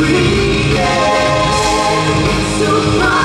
To so far.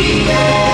yeah.